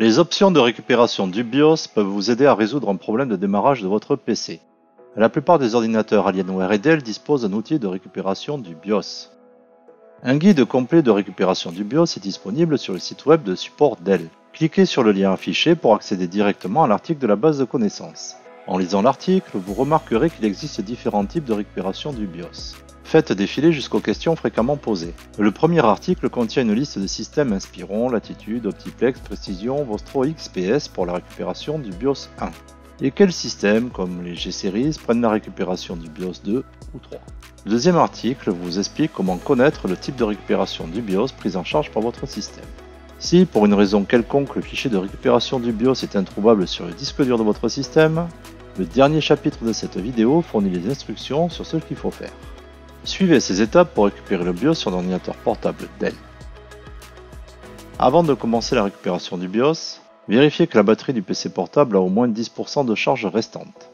Les options de récupération du BIOS peuvent vous aider à résoudre un problème de démarrage de votre PC. La plupart des ordinateurs Alienware et Dell disposent d'un outil de récupération du BIOS. Un guide complet de récupération du BIOS est disponible sur le site web de support Dell. Cliquez sur le lien affiché pour accéder directement à l'article de la base de connaissances. En lisant l'article, vous remarquerez qu'il existe différents types de récupération du BIOS. Faites défiler jusqu'aux questions fréquemment posées. Le premier article contient une liste de systèmes Inspiron, Latitude, Optiplex, Precision, Vostro XPS pour la récupération du BIOS 1. Et quels systèmes, comme les G-Series, prennent la récupération du BIOS 2 ou 3. Le deuxième article vous explique comment connaître le type de récupération du BIOS pris en charge par votre système. Si, pour une raison quelconque, le fichier de récupération du BIOS est introuvable sur le disque dur de votre système, le dernier chapitre de cette vidéo fournit les instructions sur ce qu'il faut faire. Suivez ces étapes pour récupérer le BIOS sur un ordinateur portable Dell. Avant de commencer la récupération du BIOS, vérifiez que la batterie du PC portable a au moins 10% de charge restante.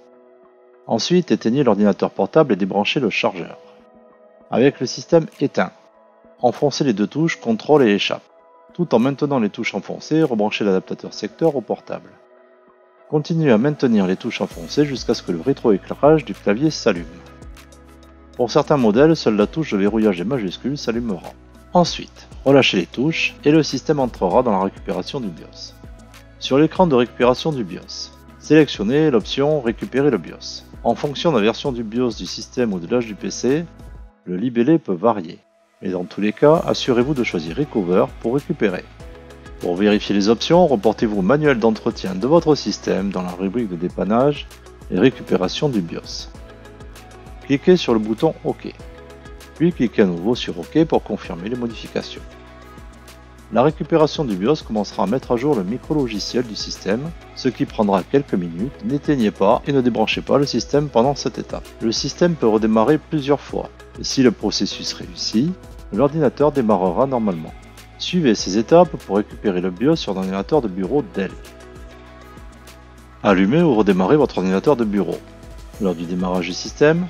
Ensuite, éteignez l'ordinateur portable et débranchez le chargeur. Avec le système éteint, enfoncez les deux touches CTRL et échappe. Tout en maintenant les touches enfoncées, rebranchez l'adaptateur secteur au portable. Continuez à maintenir les touches enfoncées jusqu'à ce que le rétroéclairage du clavier s'allume. Pour certains modèles, seule la touche de verrouillage des majuscules s'allumera. Ensuite, relâchez les touches et le système entrera dans la récupération du BIOS. Sur l'écran de récupération du BIOS, sélectionnez l'option Récupérer le BIOS. En fonction de la version du BIOS du système ou de l'âge du PC, le libellé peut varier. Mais dans tous les cas, assurez-vous de choisir Recover pour récupérer. Pour vérifier les options, reportez-vous au manuel d'entretien de votre système dans la rubrique de dépannage et récupération du BIOS cliquez sur le bouton OK. Puis cliquez à nouveau sur OK pour confirmer les modifications. La récupération du BIOS commencera à mettre à jour le micro-logiciel du système, ce qui prendra quelques minutes. N'éteignez pas et ne débranchez pas le système pendant cette étape. Le système peut redémarrer plusieurs fois, si le processus réussit, l'ordinateur démarrera normalement. Suivez ces étapes pour récupérer le BIOS sur l'ordinateur de bureau Dell. Allumez ou redémarrez votre ordinateur de bureau. Lors du démarrage du système,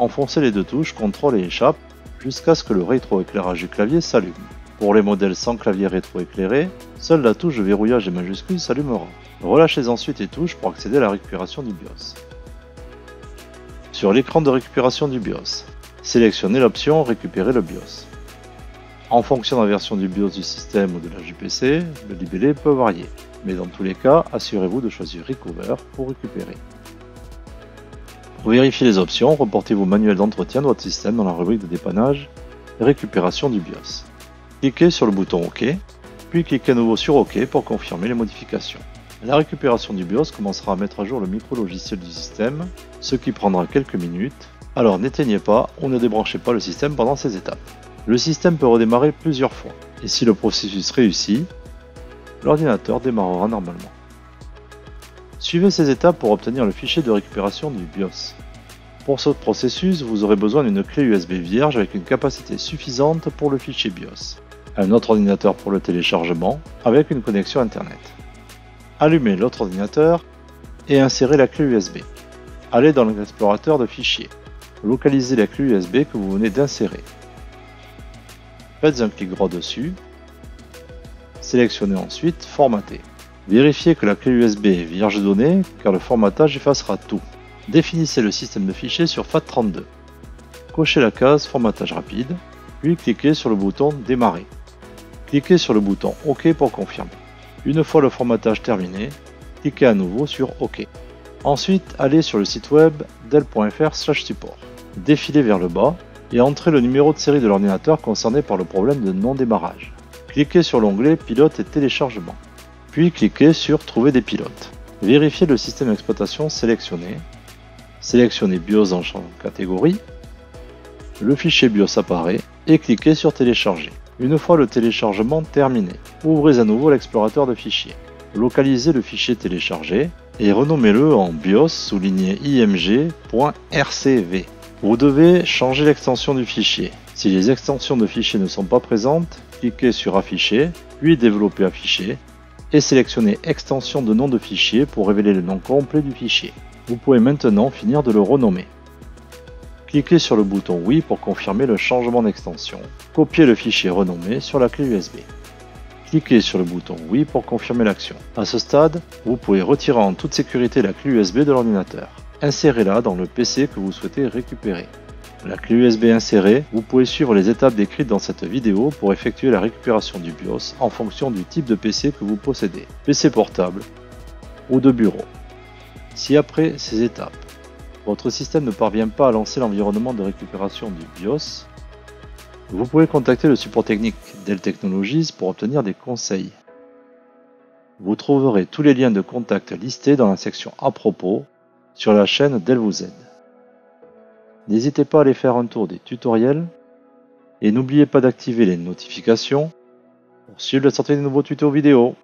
enfoncez les deux touches CTRL et échappe jusqu'à ce que le rétroéclairage du clavier s'allume. Pour les modèles sans clavier rétroéclairé, seule la touche de verrouillage des majuscules s'allumera. Relâchez ensuite les touches pour accéder à la récupération du BIOS. Sur l'écran de récupération du BIOS, sélectionnez l'option Récupérer le BIOS. En fonction de la version du BIOS du système ou de l'âge du PC, le libellé peut varier, mais dans tous les cas, assurez-vous de choisir Recover pour récupérer. Pour vérifier les options, reportez vos manuels d'entretien de votre système dans la rubrique de dépannage et récupération du BIOS. Cliquez sur le bouton OK, puis cliquez à nouveau sur OK pour confirmer les modifications. La récupération du BIOS commencera à mettre à jour le micro-logiciel du système, ce qui prendra quelques minutes, alors n'éteignez pas ou ne débranchez pas le système pendant ces étapes. Le système peut redémarrer plusieurs fois, et si le processus réussit, l'ordinateur démarrera normalement. Suivez ces étapes pour obtenir le fichier de récupération du BIOS. Pour ce processus, vous aurez besoin d'une clé USB vierge avec une capacité suffisante pour le fichier BIOS, un autre ordinateur pour le téléchargement avec une connexion Internet. Allumez l'autre ordinateur et insérez la clé USB. Allez dans l'explorateur de fichiers. Localisez la clé USB que vous venez d'insérer. Faites un clic droit dessus. Sélectionnez ensuite Formater. Vérifiez que la clé USB est vierge de données car le formatage effacera tout. Définissez le système de fichiers sur FAT32. Cochez la case Formatage rapide, puis cliquez sur le bouton Démarrer. Cliquez sur le bouton OK pour confirmer. Une fois le formatage terminé, cliquez à nouveau sur OK. Ensuite, allez sur le site web dell.fr/support. Défilez vers le bas et entrez le numéro de série de l'ordinateur concerné par le problème de non-démarrage. Cliquez sur l'onglet Pilote et téléchargement puis cliquez sur Trouver des pilotes. Vérifiez le système d'exploitation sélectionné. Sélectionnez BIOS dans champ catégorie. Le fichier BIOS apparaît et cliquez sur Télécharger. Une fois le téléchargement terminé, ouvrez à nouveau l'explorateur de fichiers. Localisez le fichier téléchargé et renommez-le en BIOS img.rcv. Vous devez changer l'extension du fichier. Si les extensions de fichiers ne sont pas présentes, cliquez sur Afficher, puis Développer afficher et sélectionnez Extension de nom de fichier pour révéler le nom complet du fichier. Vous pouvez maintenant finir de le renommer. Cliquez sur le bouton Oui pour confirmer le changement d'extension. Copiez le fichier renommé sur la clé USB. Cliquez sur le bouton Oui pour confirmer l'action. À ce stade, vous pouvez retirer en toute sécurité la clé USB de l'ordinateur. Insérez-la dans le PC que vous souhaitez récupérer. La clé USB insérée, vous pouvez suivre les étapes décrites dans cette vidéo pour effectuer la récupération du BIOS en fonction du type de PC que vous possédez, PC portable ou de bureau. Si après ces étapes, votre système ne parvient pas à lancer l'environnement de récupération du BIOS, vous pouvez contacter le support technique Dell Technologies pour obtenir des conseils. Vous trouverez tous les liens de contact listés dans la section à propos sur la chaîne Dell vous aide. N'hésitez pas à aller faire un tour des tutoriels et n'oubliez pas d'activer les notifications pour suivre la sortie de nouveaux tutos vidéo.